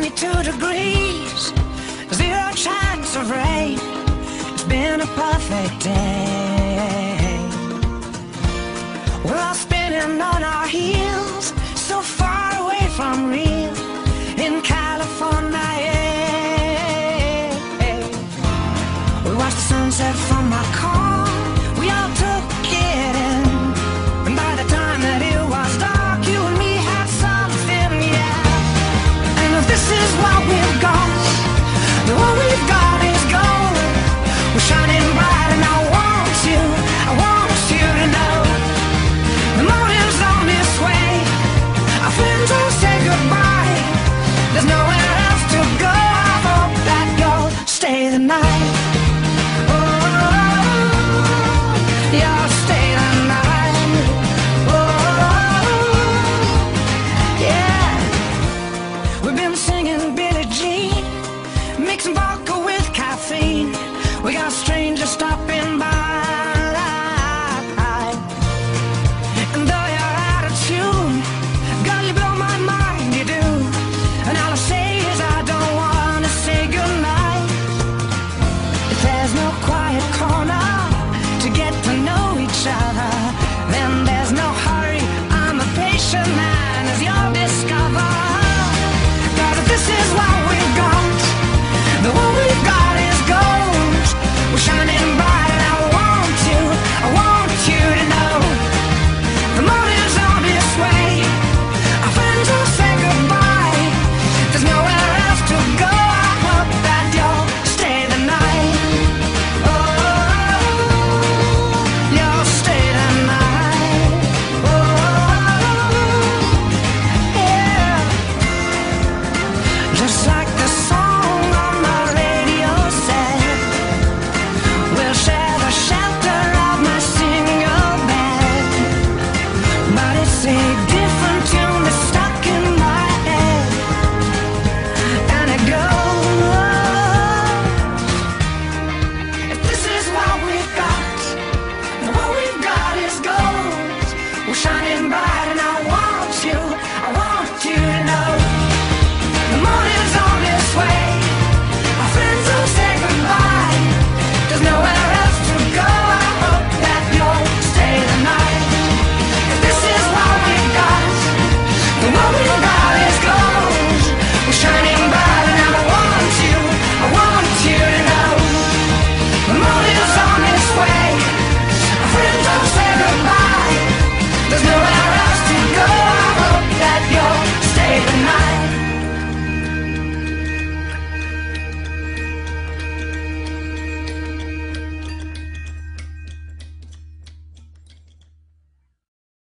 22 degrees, zero chance of rain. It's been a perfect day. We're all spinning on our heels, so far away from real, in California. We watch the sunset from our car. night. say